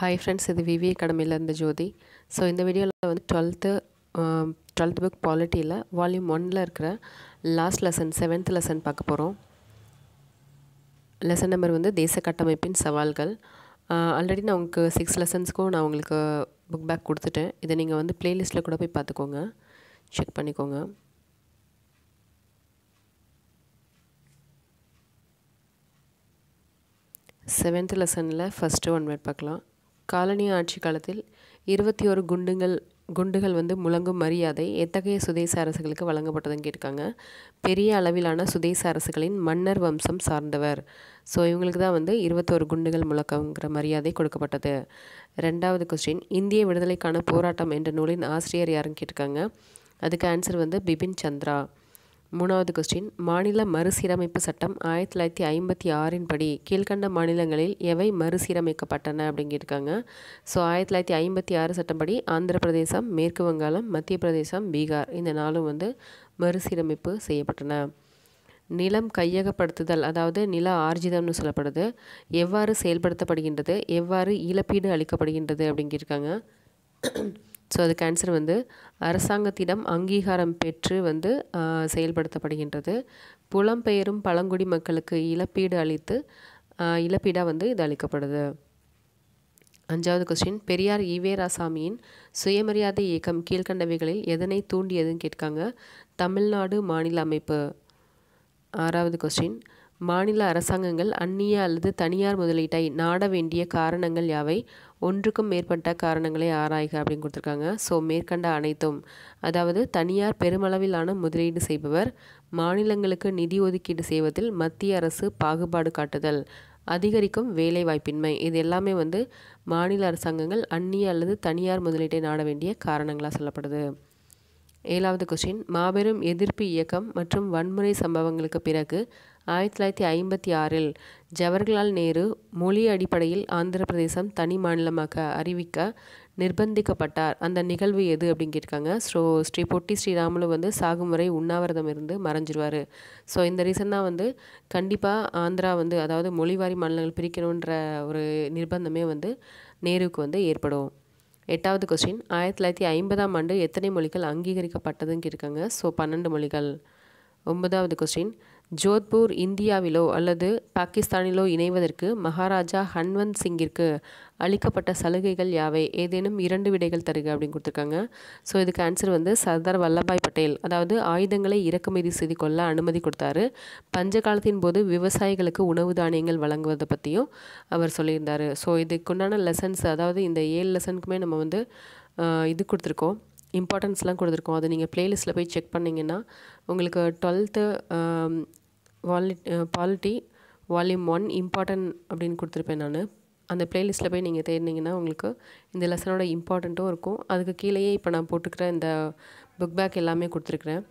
Hi friends இது விவி அகாடமியிலேருந்து ஜோதி. So இந்த வீடியோவில் வந்து டுவெல்த்து டுவெல்த் புக் பாலிட்டியில் வால்யூம் ஒனில் இருக்கிற லாஸ்ட் லெசன் செவன்த் லெசன் பார்க்க போகிறோம் லெசன் நம்பர் வந்து தேச கட்டமைப்பின் சவால்கள். ஆல்ரெடி நான் உங்களுக்கு சிக்ஸ் லெசன்ஸ்க்கும் நான் உங்களுக்கு புக் பேக் கொடுத்துட்டேன். இதை நீங்கள் வந்து ப்ளேலிஸ்ட்டில் கூட போய் பார்த்துக்கோங்க. செக் பண்ணிக்கோங்க. செவன்த் லெசனில் ஃபஸ்ட்டு ஒன் வேர்ட் பார்க்கலாம். காலனி ஆட்சி காலத்தில் இருபத்தி ஒரு குண்டுகள் குண்டுகள் வந்து முழங்கும் மரியாதை எத்தகைய சுதேச அரசுகளுக்கு வழங்கப்பட்டதுன்னு கேட்டிருக்காங்க. பெரிய அளவிலான சுதேச அரசுகளின் மன்னர் வம்சம் சார்ந்தவர். ஸோ இவங்களுக்கு தான் வந்து இருபத்தோரு குண்டுகள் முழக்கங்கிற மரியாதை கொடுக்கப்பட்டது. ரெண்டாவது கொஸ்டின் இந்திய விடுதலைக்கான போராட்டம் என்ற நூலின் ஆசிரியர் யாருன்னு கேட்டிருக்காங்க. அதுக்கு ஆன்சர் வந்து பிபின் சந்திரா. மூணாவது கொஸ்டின் மாநில மறுசீரமைப்பு சட்டம் ஆயிரத்தி தொள்ளாயிரத்தி ஐம்பத்தி ஆறின் படி கீழ்கண்ட மாநிலங்களில் எவை மறுசீரமைக்கப்பட்டன அப்படிங்கிருக்காங்க ஸோ ஆயிரத்தி தொள்ளாயிரத்தி ஐம்பத்தி ஆறு சட்டப்படி ஆந்திர பிரதேசம் மேற்கு வங்காளம் மத்திய பிரதேசம் பீகார் இந்த நாளும் வந்து மறுசீரமைப்பு செய்யப்பட்டன. நிலம் கையகப்படுத்துதல் அதாவது நில ஆர்ஜிதம்னு சொல்லப்படுது. எவ்வாறு செயல்படுத்தப்படுகின்றது? எவ்வாறு இழப்பீடு அளிக்கப்படுகின்றது அப்படிங்கிருக்காங்க ஸோ அதுக்கு ஆன்சர் வந்து அரசாங்கத்திடம் அங்கீகாரம் பெற்று வந்து செயல்படுத்தப்படுகின்றது. புலம்பெயரும் பழங்குடி மக்களுக்கு இழப்பீடு அளித்து இழப்பீடாக வந்து இது அளிக்கப்படுது. அஞ்சாவது கொஸ்டின் பெரியார் ஈவேராசாமியின் சுயமரியாதை இயக்கம் கீழ்கண்டவைகளில் எதனை தூண்டியதுன்னு கேட்காங்க. தமிழ்நாடு மாநில அமைப்பு. ஆறாவது கொஸ்டின் மாநில அரசாங்கங்கள் அந்நிய அல்லது தனியார் முதலீட்டை நாட வேண்டிய காரணங்கள் யாவை? ஒன்றுக்கும் மேற்பட்ட காரணங்களை ஆராய்க அப்படின்னு கொடுத்துருக்காங்க. ஸோ மேற்கண்ட அனைத்தும் அதாவது தனியார் பெருமளவிலான முதலீடு செய்பவர் மாநிலங்களுக்கு நிதி ஒதுக்கீடு செய்வதில் மத்திய அரசு பாகுபாடு காட்டுதல் அதிகரிக்கும் வேலைவாய்ப்பின்மை இது எல்லாமே வந்து மாநில அரசாங்கங்கள் அந்நிய அல்லது தனியார் முதலீட்டை நாட வேண்டிய காரணங்களாக சொல்லப்படுது. ஏழாவது கொஸ்டின் மாபெரும் எதிர்ப்பு இயக்கம் மற்றும் வன்முறை சம்பவங்களுக்கு பிறகு ஆயிரத்தி தொள்ளாயிரத்தி ஐம்பத்தி ஆறில் ஜவஹர்லால் நேரு மொழி அடிப்படையில் ஆந்திர பிரதேசம் தனி மாநிலமாக அறிவிக்க நிர்பந்திக்கப்பட்டார். அந்த நிகழ்வு எது அப்படின்னு கேட்டிருக்காங்க. ஸோ ஸ்ரீ பொட்டி ஸ்ரீராமுலு வந்து சாகும் வரை உண்ணாவிரதம் இருந்து மறைஞ்சிருவார். ஸோ இந்த ரீசன் தான் வந்து கண்டிப்பாக ஆந்திரா வந்து அதாவது மொழிவாரி மாநிலங்கள் பிரிக்கணுன்ற ஒரு நிர்பந்தமே வந்து நேருவுக்கு வந்து ஏற்படும். எட்டாவது கொஸ்டின் ஆயிரத்தி தொள்ளாயிரத்தி ஐம்பதாம் ஆண்டு எத்தனை மொழிகள் அங்கீகரிக்கப்பட்டதுன்னு கேட்காங்க ஸோ பன்னெண்டு மொழிகள். ஒன்பதாவது கொஸ்டின் ஜோத்பூர் இந்தியாவிலோ அல்லது பாகிஸ்தானிலோ இணைவதற்கு மகாராஜா ஹன்வந்த் சிங்கிற்கு அளிக்கப்பட்ட சலுகைகள் யாவை? ஏதேனும் இரண்டு விடைகள் தருக அப்படின்னு கொடுத்துருக்காங்க. ஸோ இதுக்கு ஆன்சர் வந்து சர்தார் வல்லபாய் பட்டேல். அதாவது ஆயுதங்களை இறக்குமதி செய்து கொள்ள அனுமதி கொடுத்தாரு. பஞ்ச காலத்தின் போது விவசாயிகளுக்கு உணவு தானியங்கள் வழங்குவதை பற்றியும் அவர் சொல்லியிருந்தார். ஸோ இதுக்குண்டான லெசன்ஸ் அதாவது இந்த ஏழு லெசனுக்குமே நம்ம வந்து இது கொடுத்துருக்கோம். இம்பார்ட்டன்ஸ்லாம் கொடுத்துருக்கோம். அதை நீங்கள் ப்ளேலிஸ்ட்டில் போய் செக் பண்ணிங்கன்னா உங்களுக்கு டுவெல்த்து வாலி பாலிட்டி வால்யூம் ஒன் இம்பார்ட்டன்ட் அப்படின்னு கொடுத்துருப்பேன் நான். அந்த ப்ளேலிஸ்ட்டில் போய் நீங்கள் தேடினீங்கன்னா உங்களுக்கு இந்த லெசனோட இம்பார்ட்டண்ட்டும் இருக்கும். அதுக்கு கீழேயே இப்போ நான் போட்டுக்கிற இந்த புக் பேக் எல்லாமே கொடுத்துருக்குறேன்.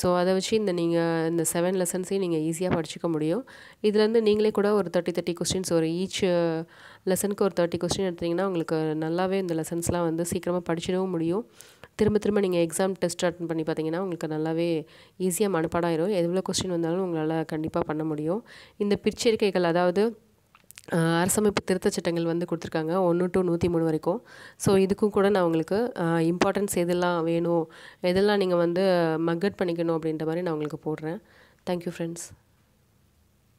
ஸோ அதை வச்சு இந்த நீங்கள் இந்த செவன் லெசன்ஸையும் நீங்கள் ஈஸியாக படிச்சுக்க முடியும். இதுலேருந்து நீங்களே கூட ஒரு தேர்ட்டி தேர்ட்டி கொஸ்டின்ஸ் ஒரு ஈச் லெசனுக்கு ஒரு தேர்ட்டி கொஸ்டின் எடுத்திங்கன்னா உங்களுக்கு நல்லாவே இந்த லெசன்ஸ்லாம் வந்து சீக்கிரமாக படிச்சிடவும் முடியும். திரும்ப திரும்ப நீங்கள் எக்ஸாம் டெஸ்ட் அட்டன் பண்ணி பார்த்தீங்கன்னா உங்களுக்கு நல்லாவே ஈஸியாக மனப்பாடாயிரும் எவ்வளோ கொஸ்டின் வந்தாலும் உங்களால் கண்டிப்பாக பண்ண முடியும். இந்த பிற்சேர்க்கைகள் அதாவது அரசமைப்பு திருத்த சட்டங்கள் வந்து கொடுத்துருக்காங்க. ஒன்று டு நூற்றி மூணு வரைக்கும். ஸோ இதுக்கும் கூட நான் உங்களுக்கு இம்பார்ட்டன்ஸ் எதெல்லாம் வேணும் எதெல்லாம் நீங்கள் வந்து மக்கட் பண்ணிக்கணும் அப்படின்ற மாதிரி நான் உங்களுக்கு போடுறேன். Thank you friends